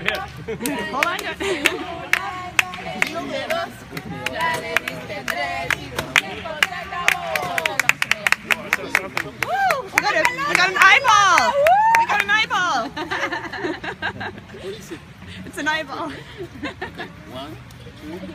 hard hit. Hold on to it. Woo! We got, a, we got an eyeball! We got an eyeball! What is it? It's an eyeball. Okay, one, two.